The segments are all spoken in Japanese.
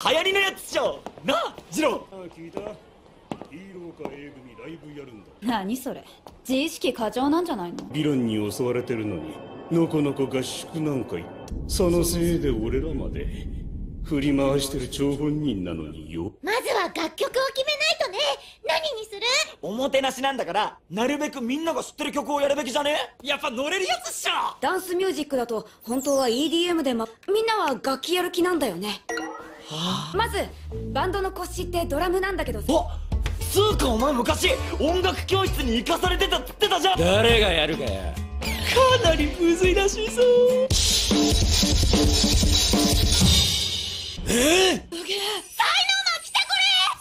流行りのやつじゃなあジロあ聞いた。ヒーローか A 組ライブやるんだ。何それ。自意識過剰なんじゃないの？ヴィランに襲われてるのにのこのこ合宿なんか行って。そのせいで俺らまで。振り回してる張本人なのによ。まずは楽曲を決めないとね。何にする？おもてなしなんだからなるべくみんなが知ってる曲をやるべきじゃね？やっぱ乗れるやつっしょ。ダンスミュージックだと本当は EDM でまみんなは楽器やる気なんだよねまずバンドの腰ってドラムなんだけどさ。あつうかお前昔音楽教室に行かされてたっつってたじゃん。か誰がやるかや。なりむずいらしいぞ。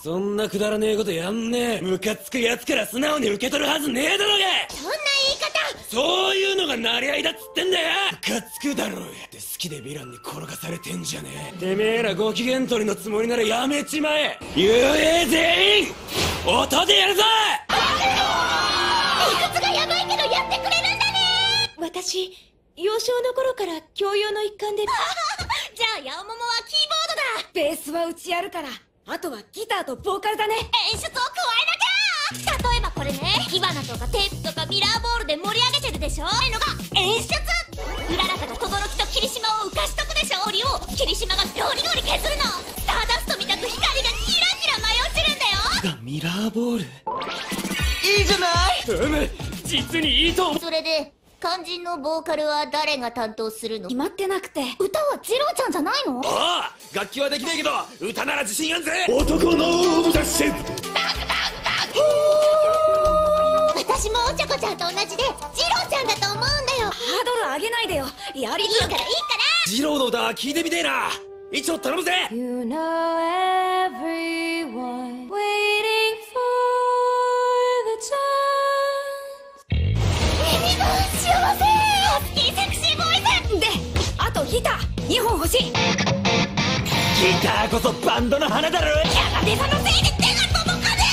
そんなくだらねえことやんねえ。ムカつくやつから素直に受け取るはずねえだろが。そんな言い方。そういうのがなり合いだっつってんだよ。ムカつくだろうがきでヴィランに転がされてんじゃねえ。てめえらご機嫌取りのつもりならやめちまえ。遊泳全員音でやるぞ理屈がやばいけどやってくれるんだね。私幼少の頃から教養の一環で。じゃあヤオモモはキーボードだ。ベースはうちやるから。あとはギターとボーカルだね。演出を加えなきゃ。例えばこれね。火花とかテープとかミラーボールで盛り上げてるでしょ。あれのが演出。うららか霧島がゴリゴリ削るの。スターダストみたく光がキラキラ舞い落ちるんだよ。ミラーボール。いいじゃない。うむ実にいいとそれで肝心のボーカルは誰が担当するの？決まってなくて。歌はジローちゃんじゃないの？ああ楽器はできねえけど歌なら自信あんぜ男のオブザシェフ私もおちょこちゃんと同じでジローちゃんだと思うんだよ。ハードル上げないでよ。やりいいからいいからジローの歌聞いてみてえな。一応頼むぜ。You know everyone waiting for the chance. ミブ幸せハスキーセクシーボイスであとギター2本欲しい。ギターこそバンドの花だろキャラデザのせいで手が届かね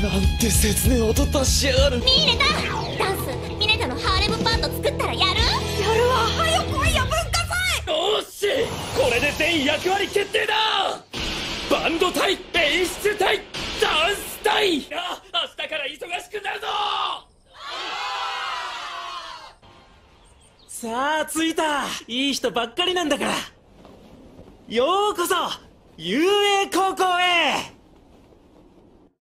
なんて切ねえ音出しやがる。えミーレタ全役割決定だ。バンド対演出対ダンス対あ明日から忙しくなるぞ。さあ着いた。いい人ばっかりなんだから。ようこそ遊泳高校へ。